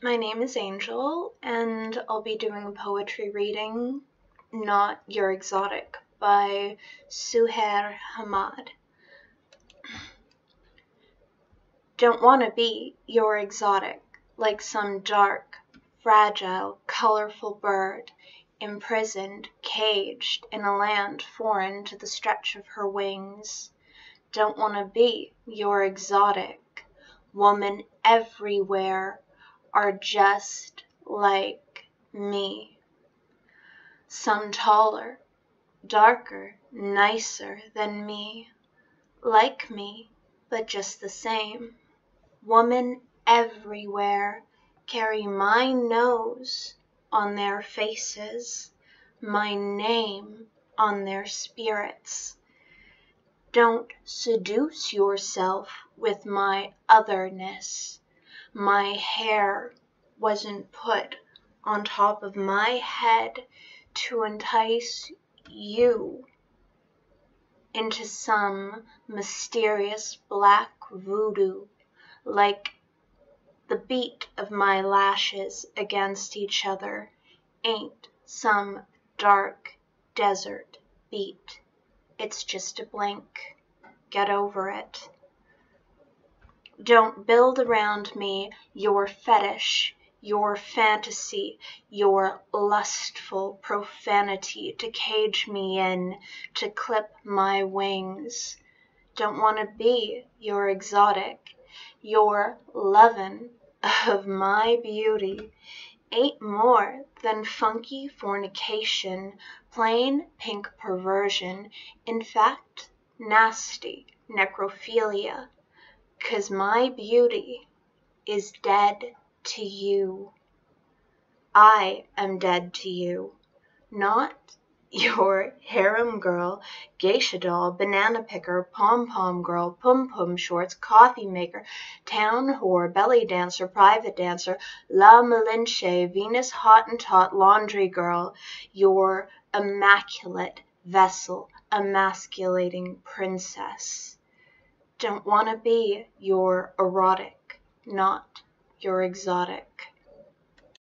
My name is Angel, and I'll be doing a poetry reading, Not Your Exotic, by Suheir Hammad. Don't want to be your exotic, like some dark, fragile, colorful bird, imprisoned, caged in a land foreign to the stretch of her wings. Don't want to be your exotic, woman everywhere are just like me. Some taller, darker, nicer than me, like me, but just the same. Women everywhere carry my nose on their faces, my name on their spirits. Don't seduce yourself with my otherness. My hair wasn't put on top of my head to entice you into some mysterious black voodoo like the beat of my lashes against each other ain't some dark desert beat. It's just a blink. Get over it. Don't build around me your fetish, your fantasy, your lustful profanity to cage me in, to clip my wings. Don't want to be your exotic, your lovin' of my beauty ain't more than funky fornication, plain pink perversion, in fact nasty necrophilia. 'Cause my beauty is dead to you. I am dead to you, not your harem girl, geisha doll, banana picker, pom pom girl, pum pum shorts, coffee maker, town whore, belly dancer, private dancer, la Malinche, Venus Hottentot, laundry girl, your immaculate vessel, emasculating princess. Don't want to be your erotic, not your exotic.